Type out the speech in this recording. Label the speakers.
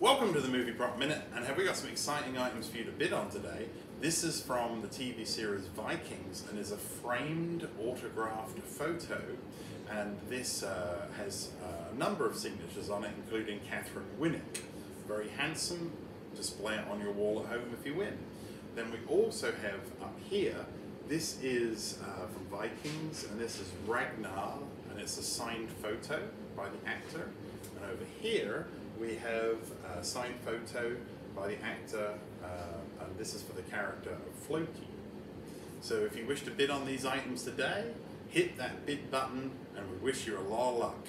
Speaker 1: Welcome to the Movie Prop Minute, and have we got some exciting items for you to bid on today? This is from the TV series Vikings and is a framed autographed photo, and this uh, has a number of signatures on it, including Katheryn Winnick. Very handsome, display it on your wall at home if you win. Then we also have up here, this is uh, from Vikings, and this is Ragnar, and it's a signed photo by the actor. And over here, we have a signed photo by the actor, uh, and this is for the character of Floki. So if you wish to bid on these items today, hit that bid button, and we wish you a lot of luck.